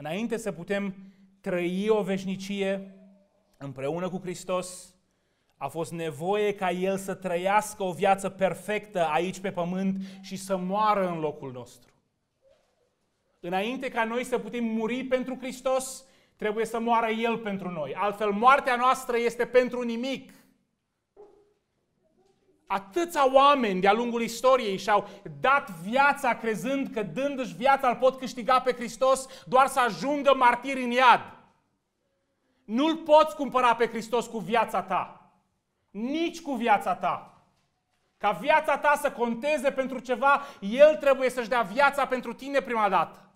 Înainte să putem trăi o veșnicie împreună cu Hristos, a fost nevoie ca El să trăiască o viață perfectă aici pe pământ și să moară în locul nostru. Înainte ca noi să putem muri pentru Hristos, trebuie să moară El pentru noi. Altfel, moartea noastră este pentru nimic. Atâția oameni de-a lungul istoriei și-au dat viața crezând că dându-și viața îl pot câștiga pe Hristos doar să ajungă martiri în iad. Nu-L poți cumpăra pe Hristos cu viața ta. Nici cu viața ta. Ca viața ta să conteze pentru ceva, El trebuie să-și dea viața pentru tine prima dată.